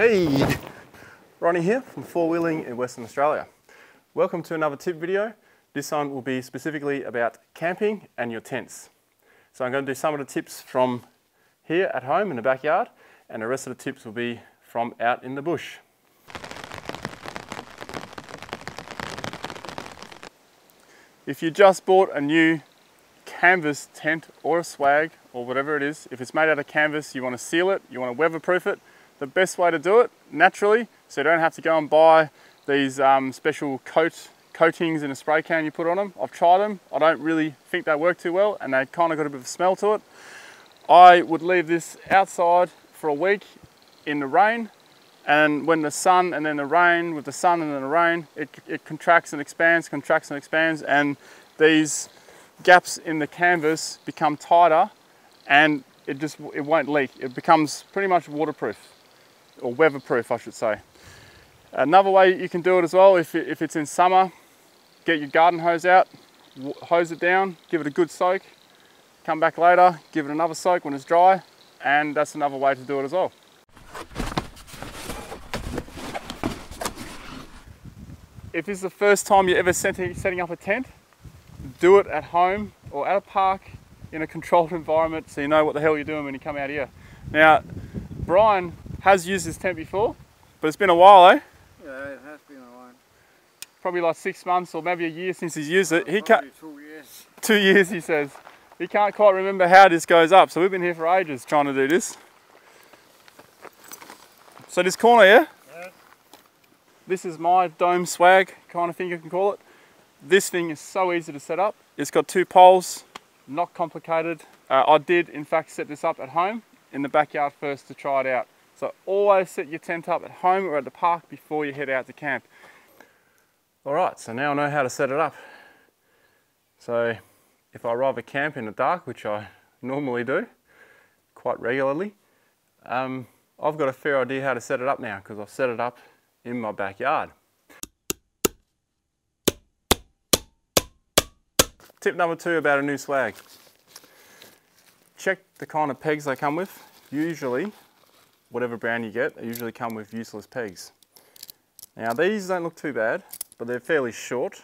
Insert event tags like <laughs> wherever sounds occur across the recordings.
Hey, Ronny here from Four Wheeling in Western Australia. Welcome to another tip video. This one will be specifically about camping and your tents. So I'm going to do some of the tips from here at home in the backyard and the rest of the tips will be from out in the bush. If you just bought a new canvas tent or a swag or whatever it is, if it's made out of canvas, you want to seal it, you want to weatherproof it, the best way to do it naturally, so you don't have to go and buy these um, special coat coatings in a spray can you put on them. I've tried them, I don't really think they work too well and they kind of got a bit of a smell to it. I would leave this outside for a week in the rain and when the sun and then the rain, with the sun and then the rain, it, it contracts and expands, contracts and expands and these gaps in the canvas become tighter and it just it won't leak. It becomes pretty much waterproof or weatherproof I should say. Another way you can do it as well, if, it, if it's in summer, get your garden hose out, hose it down, give it a good soak, come back later, give it another soak when it's dry, and that's another way to do it as well. If this is the first time you're ever setting up a tent, do it at home or at a park in a controlled <laughs> environment so you know what the hell you're doing when you come out here. Now, Brian has used this tent before, but it's been a while, eh? Yeah, it has been a while. Probably like six months or maybe a year since he's used it. he can't. Two years. <laughs> Two years, he says. He can't quite remember how this goes up, so we've been here for ages trying to do this. So this corner, yeah? Yeah. This is my dome swag kind of thing you can call it. This thing is so easy to set up. It's got two poles, not complicated. Uh, I did in fact set this up at home in the backyard first to try it out. So always set your tent up at home or at the park before you head out to camp. All right, so now I know how to set it up. So if I arrive at camp in the dark, which I normally do quite regularly, um, I've got a fair idea how to set it up now because I've set it up in my backyard. Tip number two about a new swag. Check the kind of pegs they come with. Usually whatever brand you get, they usually come with useless pegs. Now these don't look too bad, but they're fairly short.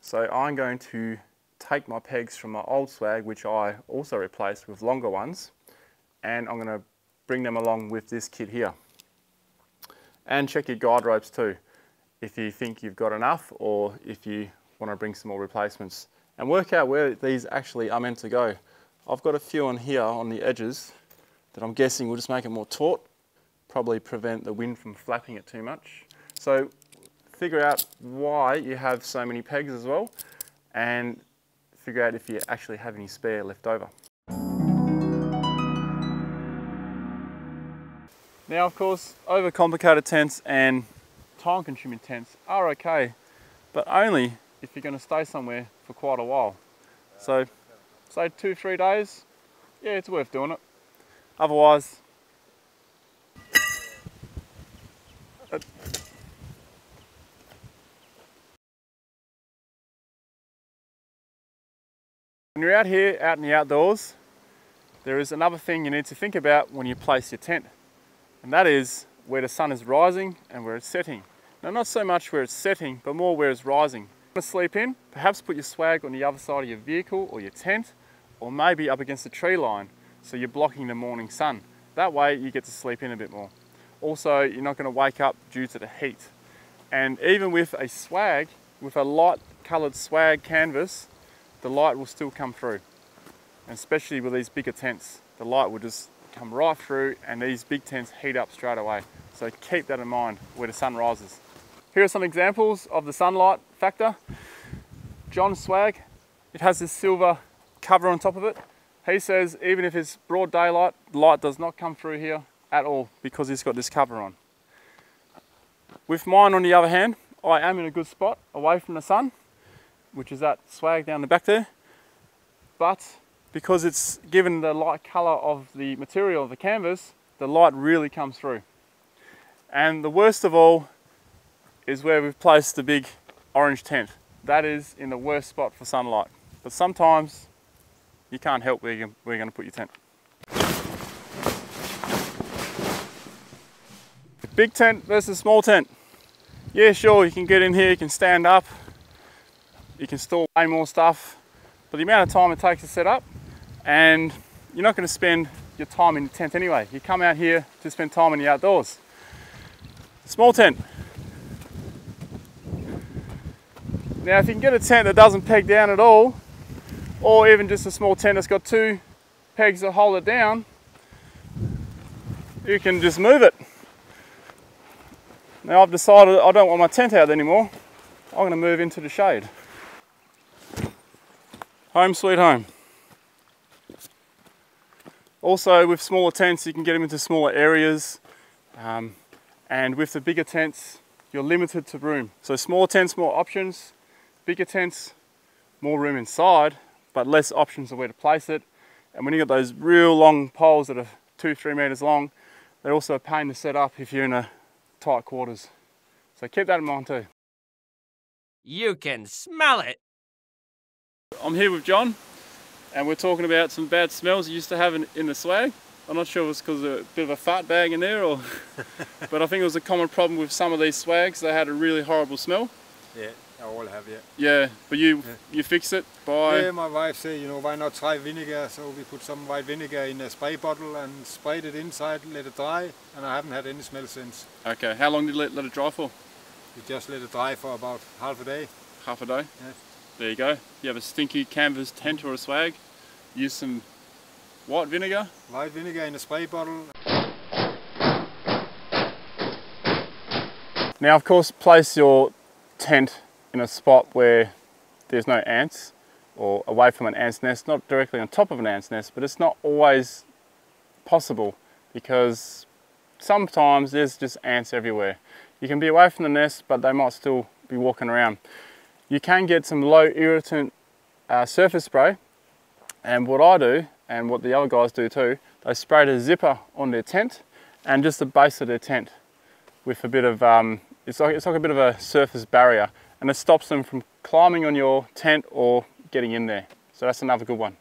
So I'm going to take my pegs from my old swag, which I also replaced with longer ones, and I'm going to bring them along with this kit here. And check your guide ropes too, if you think you've got enough or if you want to bring some more replacements. And work out where these actually are meant to go. I've got a few on here on the edges that I'm guessing will just make it more taut, probably prevent the wind from flapping it too much. So figure out why you have so many pegs as well and figure out if you actually have any spare left over. Now of course overcomplicated tents and time consuming tents are okay but only if you're going to stay somewhere for quite a while. So say two, three days, yeah it's worth doing it. Otherwise, when you're out here, out in the outdoors, there is another thing you need to think about when you place your tent, and that is where the sun is rising and where it's setting. Now, not so much where it's setting, but more where it's rising. Want to sleep in, perhaps put your swag on the other side of your vehicle or your tent, or maybe up against the tree line so you're blocking the morning sun. That way you get to sleep in a bit more. Also, you're not going to wake up due to the heat. And even with a swag, with a light coloured swag canvas, the light will still come through. And especially with these bigger tents, the light will just come right through and these big tents heat up straight away. So keep that in mind where the sun rises. Here are some examples of the sunlight factor. John's swag, it has this silver cover on top of it. He says even if it's broad daylight, light does not come through here at all because he's got this cover on. With mine on the other hand, I am in a good spot away from the sun, which is that swag down the back there. But because it's given the light color of the material of the canvas, the light really comes through. And the worst of all is where we've placed the big orange tent. That is in the worst spot for sunlight. But sometimes you can't help where you're, where you're going to put your tent. Big tent versus small tent. Yeah, sure, you can get in here, you can stand up, you can store way more stuff, but the amount of time it takes to set up, and you're not going to spend your time in the tent anyway. You come out here to spend time in the outdoors. Small tent. Now, if you can get a tent that doesn't peg down at all, or even just a small tent that's got two pegs that hold it down, you can just move it. Now I've decided I don't want my tent out anymore. I'm going to move into the shade. Home sweet home. Also with smaller tents you can get them into smaller areas um, and with the bigger tents you're limited to room. So smaller tents, more options, bigger tents, more room inside but less options of where to place it. And when you got those real long poles that are two, three meters long, they're also a pain to set up if you're in a tight quarters. So keep that in mind too. You can smell it. I'm here with John and we're talking about some bad smells you used to have in, in the swag. I'm not sure if it's because of a bit of a fart bag in there or, <laughs> but I think it was a common problem with some of these swags. They had a really horrible smell. Yeah, I all have, yeah. Yeah, but you Yeah. you fix it by, Yeah, my wife said, you know, why not try vinegar? So we put some white vinegar in a spray bottle and sprayed it inside, let it dry, and I haven't had any smell since. okay, how long did you let, let it dry for? We just let it dry for about half a day. Half a day? Yes. There you go. You have a stinky canvas tent or a swag, use some white vinegar. White vinegar in a spray bottle. Now of course place your tent in a spot where there's no ants or away from an ant's nest, not directly on top of an ant's nest, but it's not always possible because sometimes there's just ants everywhere. You can be away from the nest, but they might still be walking around. You can get some low irritant uh, surface spray, and what I do, and what the other guys do too, they spray the zipper on their tent and just the base of their tent with a bit of, um, it's, like, it's like a bit of a surface barrier and it stops them from climbing on your tent or getting in there. So that's another good one.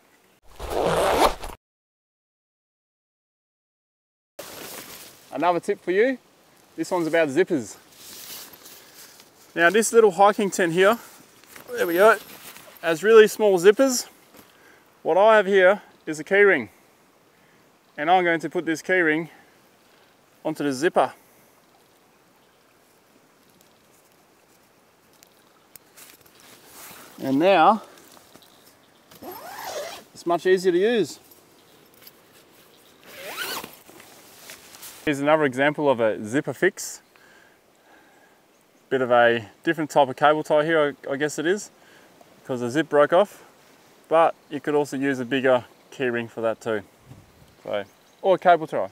Another tip for you, this one's about zippers. Now this little hiking tent here, there we go, has really small zippers. What I have here is a keyring and I'm going to put this keyring onto the zipper. And now it's much easier to use. Here's another example of a zipper fix. Bit of a different type of cable tie here, I, guess it is, because the zip broke off. But you could also use a bigger keyring for that too. So, or a cable tie.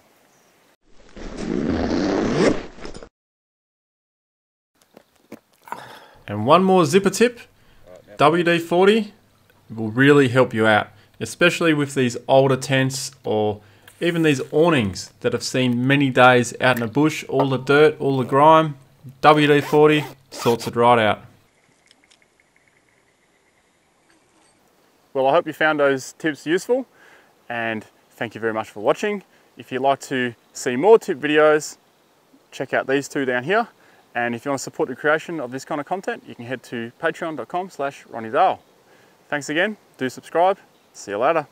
And one more zipper tip WD 40 will really help you out, especially with these older tents or even these awnings that have seen many days out in the bush, all the dirt, all the grime. WD 40 sorts it right out. Well, I hope you found those tips useful and thank you very much for watching. If you'd like to see more tip videos, check out these two down here. And if you want to support the creation of this kind of content, you can head to patreon.com slash Ronny Dahl. Thanks again, do subscribe, see you later.